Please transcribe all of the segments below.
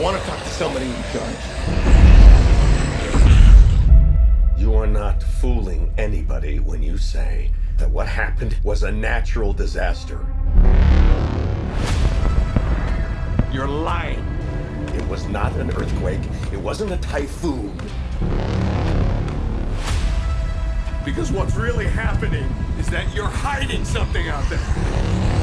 I want to talk to somebody in charge. You are not fooling anybody when you say that what happened was a natural disaster. You're lying. It was not an earthquake. It wasn't a typhoon. Because what's really happening is that you're hiding something out there.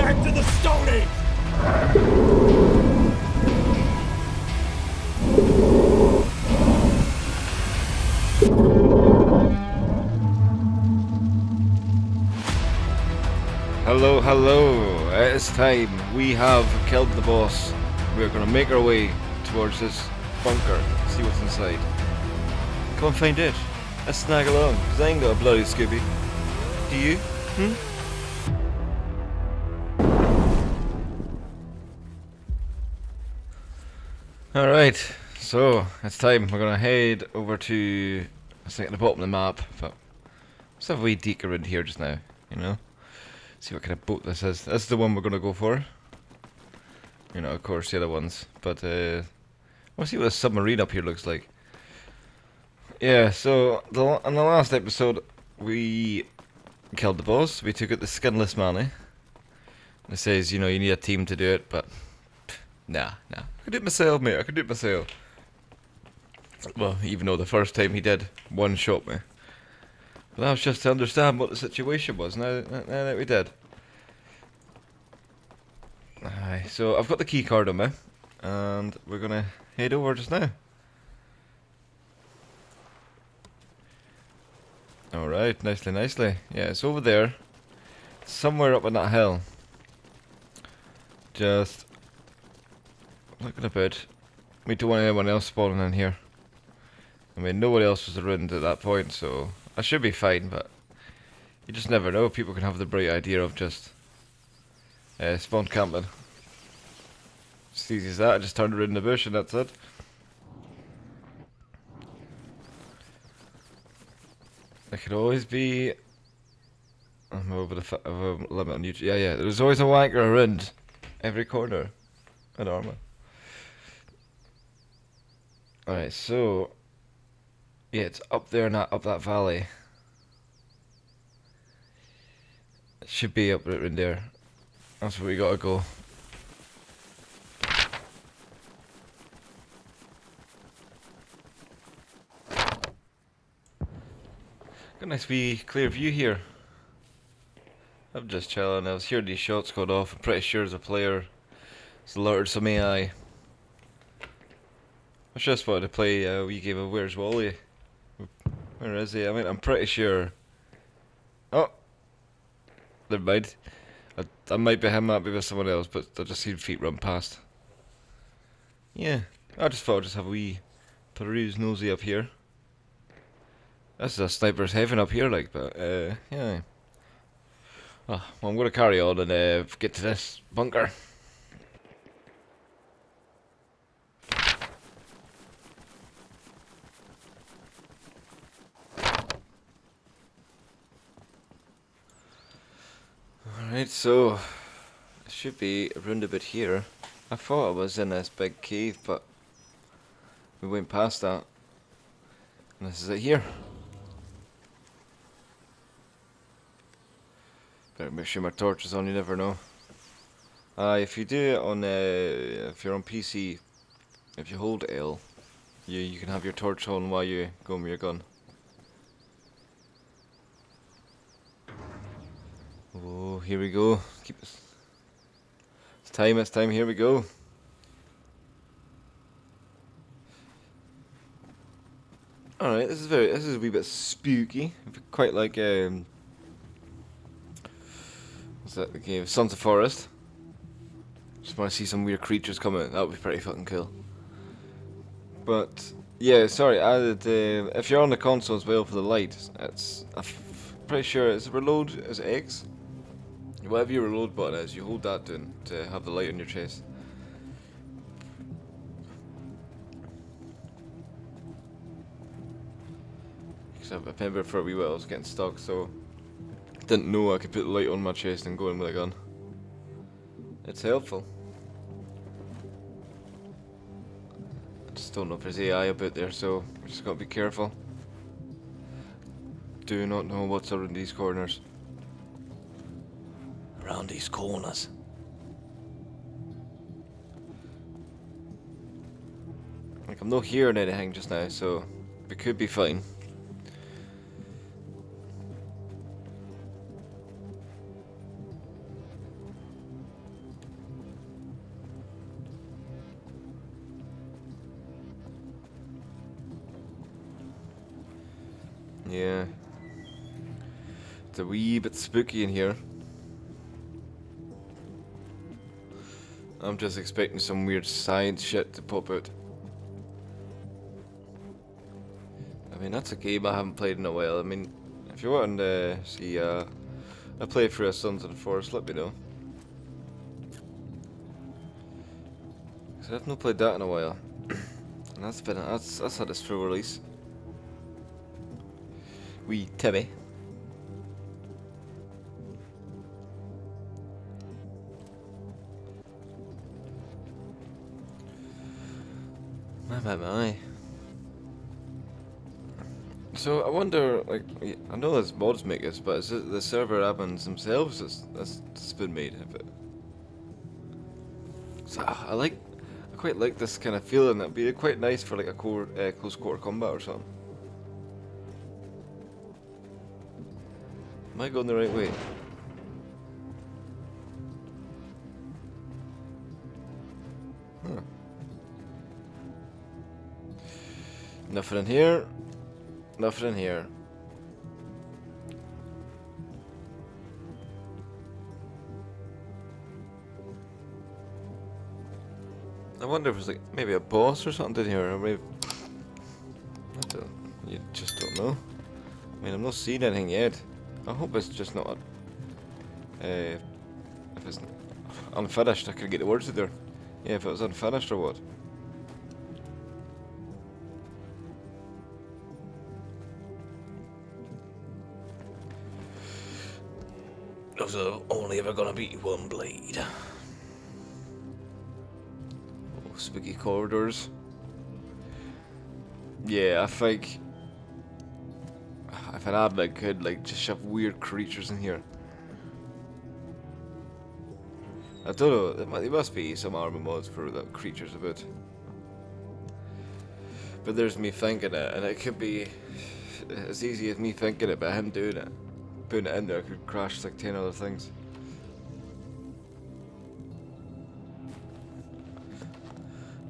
Back to the Stone Age! Hello, hello. It's time. We have killed the boss. We're going to make our way towards this bunker, see what's inside. Come and find it. Let's snag along, because I ain't got a bloody Scooby. Do you? Hmm? Alright, so it's time. We're to head over to, I think at the bottom of the map, but let's have a wee deek around here just now, you know? See what kind of boat this is. This is the one we're gonna go for. You know, of course, the other ones. But, uh, to see what a submarine up here looks like. Yeah, so, the, in the last episode, we killed the boss. We took out the skinless manny. It says, you know, you need a team to do it, but, nah, nah. I could do it myself, mate. I could do it myself. Well, even though the first time he did one shot me. But that was just to understand what the situation was, now, now that we did. Aye, so I've got the key card on me, and we're gonna head over just now. Alright, nicely, nicely. Yeah, it's over there. Somewhere up on that hill. Just looking about. We don't want anyone else spawning in here. I mean, nobody else was around at that point, so I should be fine, but you just never know. People can have the bright idea of just uh, spawn camping. It's easy as that. I just turned around in the bush and that's it. There could always be. I'm over the over limit on YouTube. Yeah, yeah. There's always a wanker around every corner in Arma. Alright, so yeah, it's up there, not up that valley. It should be up right in there. That's where we gotta go. Got a nice wee clear view here. I'm just chilling. I was hearing these shots going off. I'm pretty sure as a player, it's alerted some AI. I just wanted to play a wee game of Where's Wally. Where is he? I mean, I'm pretty sure. Oh, never mind. I, I might be him, might be with someone else, but I just seen feet run past. Yeah, I just thought I'd just have a wee peruse nosy up here. This is a sniper's heaven up here, like, but uh, yeah. Oh, well, I'm gonna carry on and uh, get to this bunker. Alright, so it should be around a bit here. I thought I was in this big cave, but we went past that. And this is it here. Better make sure my torch is on, you never know. Uh, if you do it on, uh, if you're on PC, if you hold L, you, you can have your torch on while you go with your gun. Oh, here we go. Keep It's time, it's time, here we go. Alright, this is very this is a wee bit spooky. Quite like um What's that the game? Sons of Forest. Just wanna see some weird creatures coming. That would be pretty fucking cool. But yeah, sorry, I uh, if you're on the console as well for the light, it's I'm pretty sure it's reload is X? Whatever your reload button is, you hold that down to have the light on your chest. 'Cause I I remember for a wee while I was getting stuck, so didn't know I could put the light on my chest and go in with a gun. It's helpful. I just don't know if there's AI about there, so we just gotta be careful. Do not know what's around these corners. Around these corners. Like I'm not hearing anything just now, so we could be fine. Yeah. It's a wee bit spooky in here. I'm just expecting some weird science shit to pop out. I mean, that's a game I haven't played in a while. I mean, if you want to see uh, a playthrough of Sons of the Forest, let me know. Cause I've not played that in a while. and that's been that's that's had its full release. Wee Timmy. My my my. So I wonder, like, I know there's mods make this, but is it the server admins themselves that's, that's, been made of it? So I I like, I quite like this kind of feeling. It'd be quite nice for like a core, uh, close quarter combat or something. Am I going the right way? Nothing in here. Nothing in here. I wonder if it's like maybe a boss or something in here, or maybe. You just don't know. I mean, I'm not seeing anything yet. I hope it's just not. Uh, if it's unfinished, I could get the words out there. Yeah, if it was unfinished or what. Uh, only ever gonna be one blade. Oh, spooky corridors. Yeah, I think if an admin could like just shove weird creatures in here. I don't know. There mu- there must be some Arma mods for the creatures about. But there's me thinking it, and it could be as easy as me thinking it, but him doing it, putting it in there could crash like ten other things.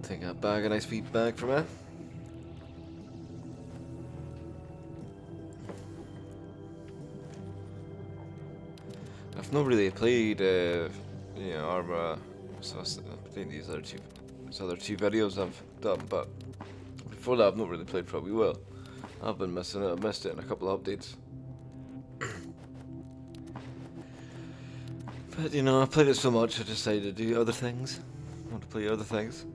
Take that bag, a nice feet bag from it. I've not really played, uh, you know, Arma, so I think these other two, these other two videos I've done, but before that I've not really played probably well. I've been missing it, I've missed it in a couple of updates. But you know, I played it so much I decided to do other things. I want to play other things.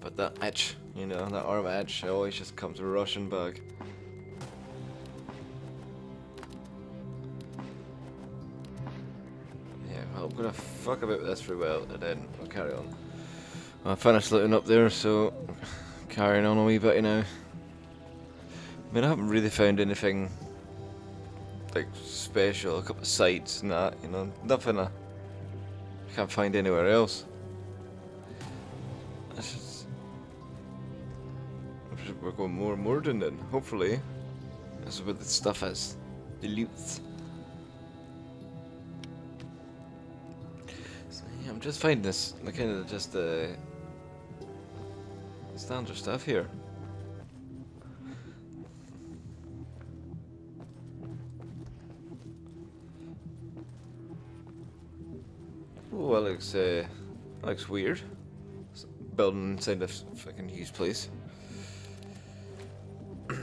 But that itch, you know, that Arma itch always just comes rushing back. Yeah, well, I'm gonna fuck about with this for a while and then I'll carry on. I finished looting up there, so carrying on a wee bit you know. I mean, I haven't really found anything like special, a couple of sites and that, you know, nothing I can't find anywhere else. Just, we're going more and more than then, hopefully. That's what the stuff is. The loot. So, yeah, I'm just finding this, kind of just uh, standard stuff here. Looks, uh, looks weird. S- Building inside a fucking huge place.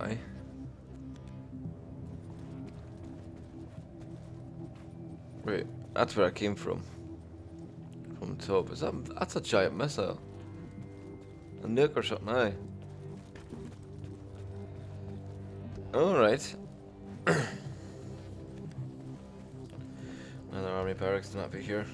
Hi. Wait, that's where I came from. From top. Is that that's a giant missile? A nuke or something, aye. Alright. Another army barracks to not be here.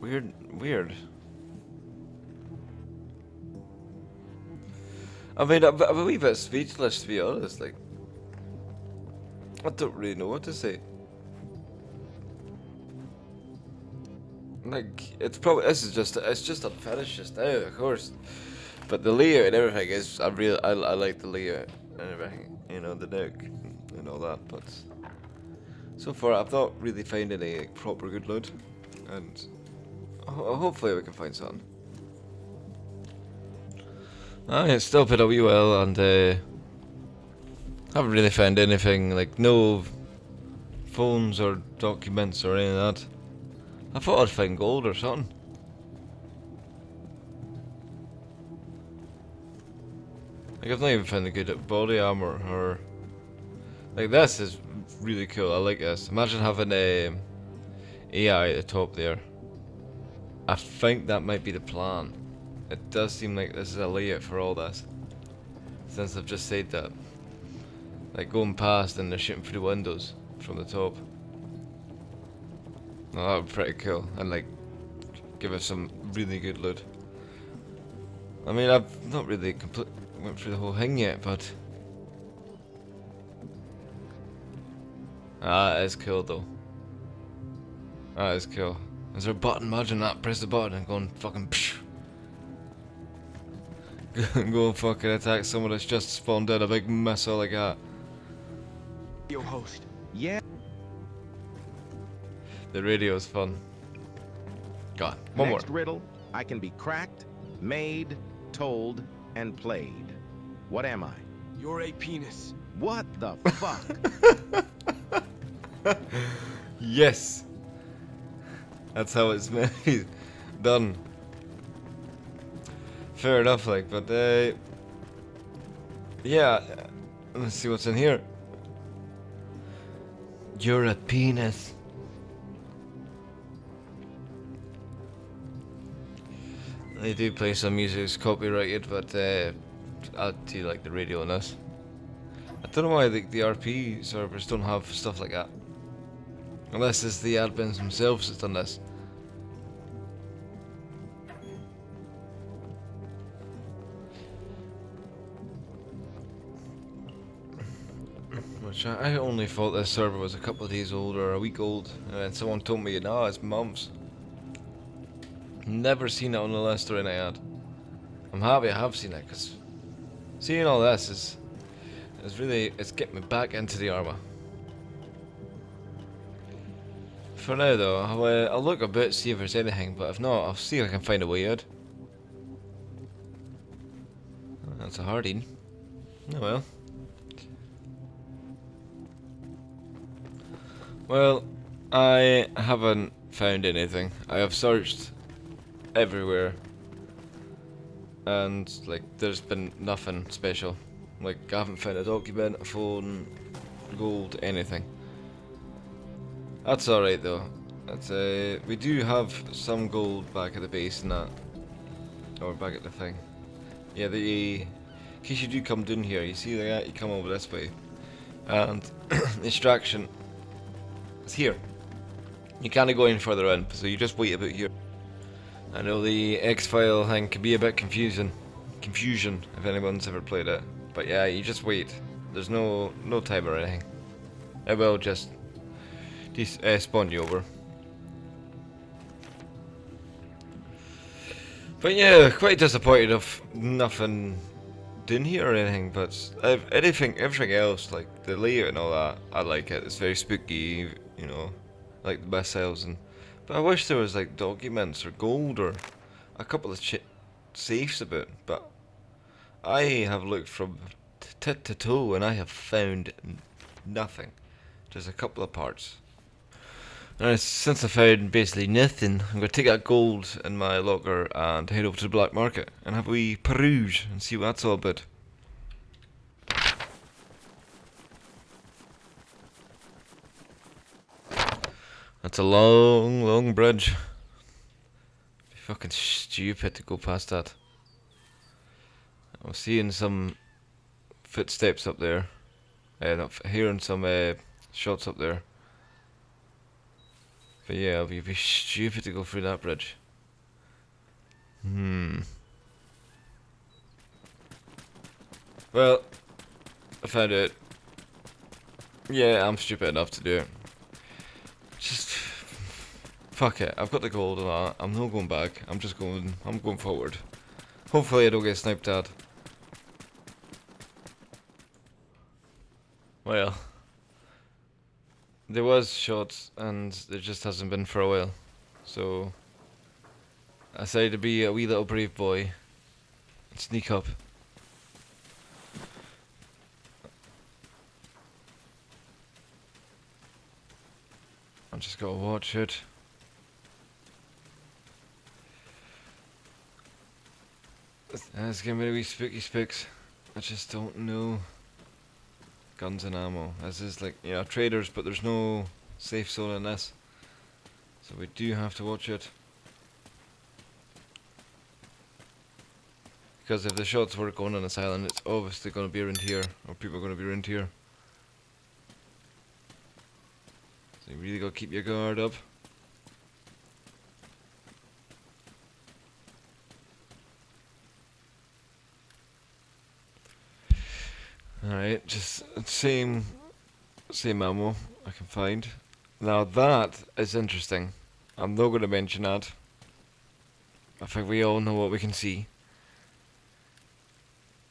Weird weird. I mean, I'm, a wee bit speechless to be honest. Like, I don't really know what to say. Like, it's probably this is just it's just unfinished just now, of course. But the layout and everything is I really I, I like the layout and everything, you know, the deck and all that. But so far, I've not really found any proper good loot, and ho hopefully we can find something. I it's still a well and uh, haven't really found anything like no phones or documents or any of that. I thought I'd find gold or something. Like I've not even found a good body armor or like this is really cool. I like this. Imagine having a um, AI at the top there. I think that might be the plan. It does seem like this is a layout for all this. Since I've just said that. Like going past and they're shooting through the windows from the top. Oh, that would be pretty cool. And like, give us some really good loot. I mean, I've not really complete went through the whole thing yet, but... Ah, that is cool though. That is cool. Is there a button? Imagine that. Press the button and go and fucking psh. go and fucking attack someone that's just spawned out a big missile like that. Your host. Yeah. The radio's fun. God, one Next more. riddle. I can be cracked, made, told, and played. What am I? You're a penis. What the fuck? Yes. That's how it's meant to be done. Fair enough, like, but uh, yeah. Let's see what's in here. You're a penis. They do play some music that's copyrighted, but uh, I do like the radio on this. I don't know why the, the RP servers don't have stuff like that. Unless it's the admins themselves that's done this. Which I, I only thought this server was a couple of days old or a week old, and then someone told me, no, it's months. Never seen it on the list or like that. I'm happy I have seen it, because seeing all this is, is really, it's getting me back into the Arma. For now though, I'll, uh, I'll look a bit, see if there's anything, but if not, I'll see if I can find a way out. That's a hardin. Oh well. Well, I haven't found anything. I have searched everywhere. And, like, there's been nothing special. Like, I haven't found a document, a phone, gold, anything. That's alright though. That's uh, we do have some gold back at the base and that. Or back at the thing. Yeah, the in case you do come down here, you see that you come over this way. And extraction is here. You can't go any further in, so you just wait about here. I know the exfil thing can be a bit confusing. Confusion, if anyone's ever played it. But yeah, you just wait. There's no no time or anything. It will just uh, spawn you over. But yeah, quite disappointed of nothing here or anything, but anything, everything else, like the layout and all that, I like it. It's very spooky, you know, like the missiles and. But I wish there was like documents or gold or a couple of safes about. But I have looked from tit to toe and I have found nothing. Just a couple of parts. Alright, since I found basically nothing, I'm going to take that gold in my locker and head over to the black market and have a wee peruse and see what that's all about. That's a long, long bridge. Be fucking stupid to go past that. I'm seeing some footsteps up there. Uh, not f- hearing some uh, shots up there. But yeah, it'd be, it'd be stupid to go through that bridge. Hmm. Well, I found it. Yeah, I'm stupid enough to do it. Fuck it. I've got the gold and that. I'm not going back. I'm just going. I'm going forward. Hopefully, I don't get sniped at. Well, there was shots, and there just hasn't been for a while. So I decided to be a wee little brave boy and sneak up. I'm just gotta watch it. It's gonna be a wee spooky spooks. I just don't know. Guns and ammo. This is like, yeah, traders, but there's no safe zone in this. So we do have to watch it. Because if the shots were going on this island, it's obviously going to be around here, or people are going to be around here. So you really got to keep your guard up. Alright, just same same ammo I can find. Now that is interesting. I'm not going to mention that. I think we all know what we can see.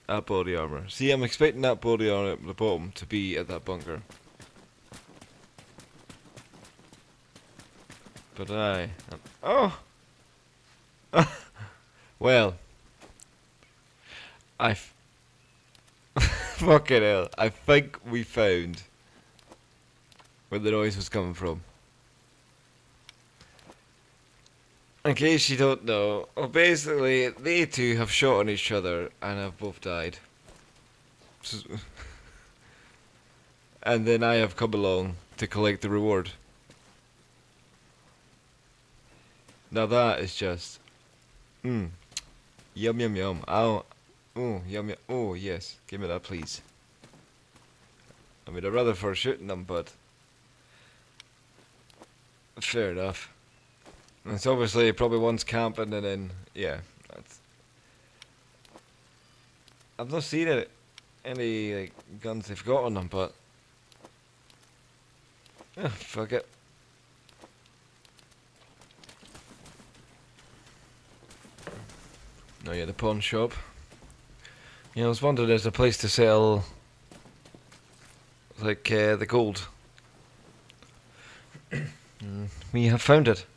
That body armor. See, I'm expecting that body armor at the bottom to be at that bunker. But I... Oh! well. I... Fucking hell. I think we found where the noise was coming from. In case you don't know, well basically they two have shot on each other and have both died. And then I have come along to collect the reward. Now that is just, mmm, yum yum yum. Oh, oh yum yum. Oh yes, give me that please. I mean I'd rather for shooting them, but fair enough. It's obviously probably one's camping and then yeah. That's I've not seen it any like guns they've got on them, but yeah, fuck it. Oh yeah, the pawn shop. Yeah, I was wondering there's a place to sell like uh, the gold. Mm, we have found it.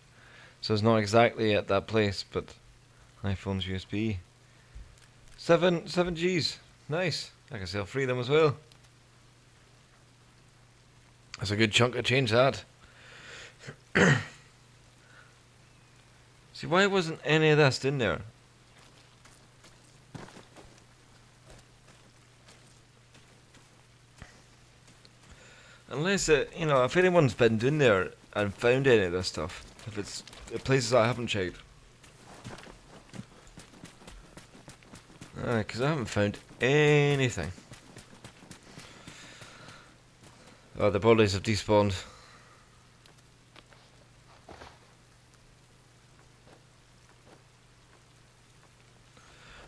So it's not exactly at that place, but iPhone's USB. Seven seven Gs. Nice. I can sell three of them as well. That's a good chunk of change that. See why wasn't any of this in there? Unless it, you know, if anyone's been down there and found any of this stuff, if it's uh, places I haven't checked. Because I haven't found anything. Oh, the bodies have despawned.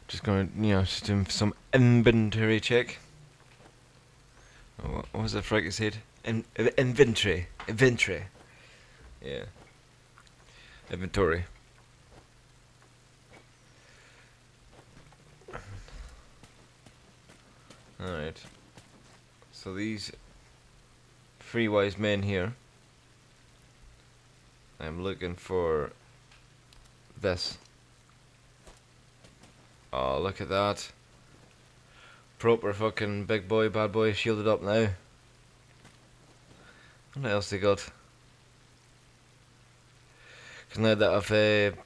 Just going, you know, just doing some inventory check. Oh, what was that Frank said? In, inventory. Inventory. Yeah. Inventory. Alright. So these three wise men here. I'm looking for this. Oh, look at that. Proper fucking big boy, bad boy shielded up now. What else they got? Cause now that I've uh,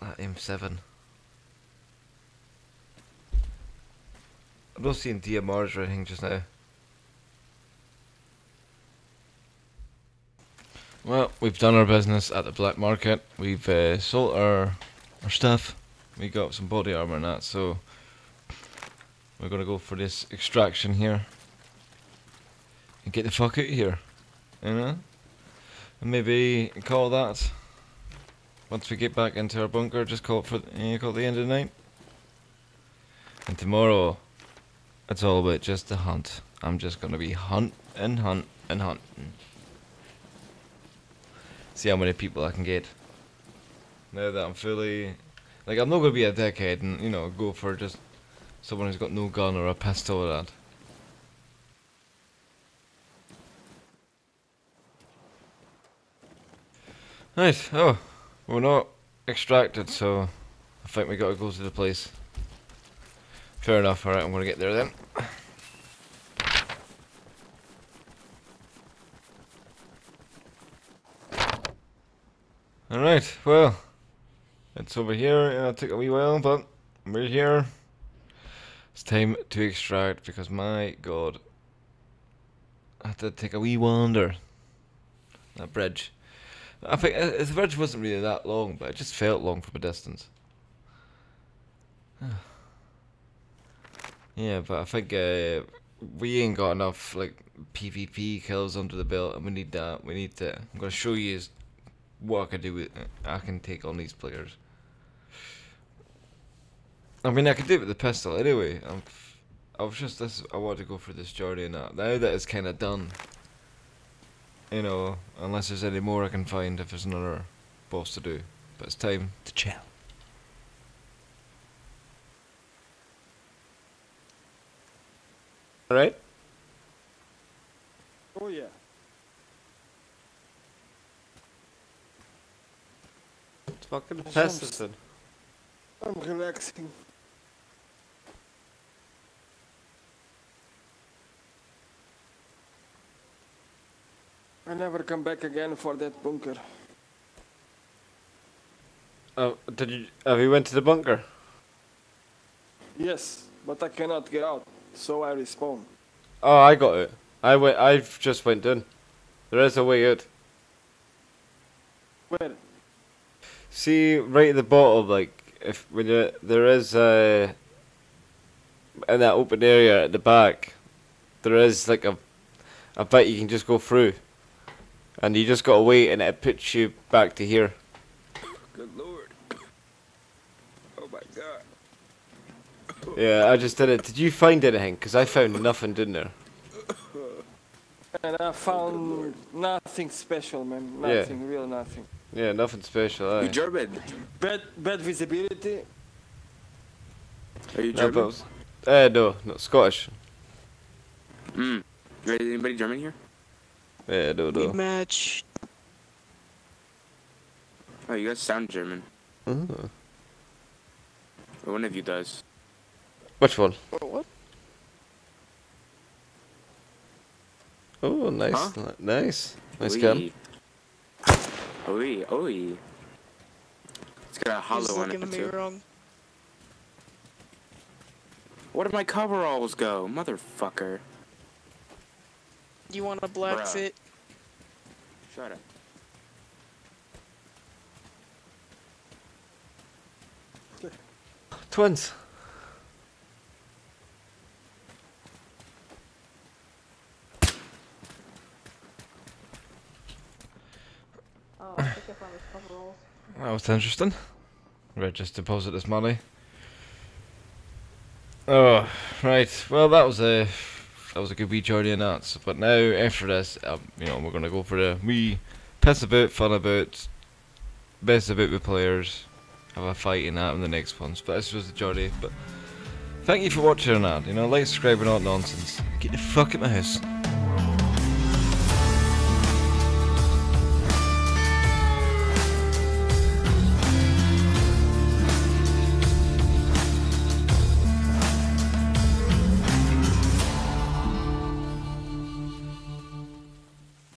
that M7. I'm not seeing DMRs or anything just now. Well, we've done our business at the black market. We've uh, sold our our stuff. We got some body armor and that, so we're gonna go for this extraction here and get the fuck out of here. You know, and maybe call that once we get back into our bunker. Just call it for uh, call it the end of the night. And tomorrow, it's all about just the hunt. I'm just gonna be hunt and hunt and hunting. See how many people I can get. Now that I'm fully, like, I'm not gonna be a dickhead and you know go for just someone who's got no gun or a pistol or that. Right. Oh, we're not extracted, so I think we gotta go to the place. Fair enough. All right, I'm gonna get there then. Alright, well, it's over here, and it'll take a wee while, but we're here. It's time to extract, because my god, I had to take a wee wander. That bridge. I think uh, the bridge wasn't really that long, but it just felt long from a distance. yeah, but I think uh, we ain't got enough like PvP kills under the belt, and we need that. We need to. I'm gonna show you what I can do with I can take on these players. I mean, I can do it with the pistol anyway. I'm, I was just this. I want to go for this journey now. Now that it's kind of done. You know, unless there's any more I can find if there's another boss to do. But it's time to chill. Alright? Oh yeah. It's fucking Sounds- I'm relaxing. I never come back again for that bunker. Oh, did you? Have you went to the bunker? Yes, but I cannot get out, so I respawn. Oh, I got it. I went. I've just went in. There is a way out. Where? See, right at the bottom, like if when you there is uh in that open area at the back, there is like a a bit you can just go through, and you just gotta wait, and it puts you back to here. Good lord. Oh my god. Yeah, I just did it. Did you find anything? Cause I found nothing, didn't there? And I found nothing special, man. Yeah. Nothing, real nothing. Yeah, nothing special. Aye. You German? Bad, bad visibility. Are you No, German? but uh, no, not Scottish. Mm. Is anybody German here? Yeah, no, We match. Oh, you guys sound German. Oh. Or one of you does. Which one? Oh, what? Oh, nice, Huh? ni- nice, nice Oi. gun. Oi, oi. It's got a He's hollow on looking it at me too. wrong. Where did my coveralls go, motherfucker? You want a black Bruh. fit? Shut up. Twins. Oh, pick up on his coveralls. That was interesting. Right, just deposit this money. Oh, right. Well, that was a that was a good wee journey in that. But now after this, um, you know, we're gonna go for the wee piss about, fun about, best about with players, have a fight in that in the next ones. But this was the journey. But thank you for watching that. You know, like, subscribe, and all nonsense. Get the fuck out my house.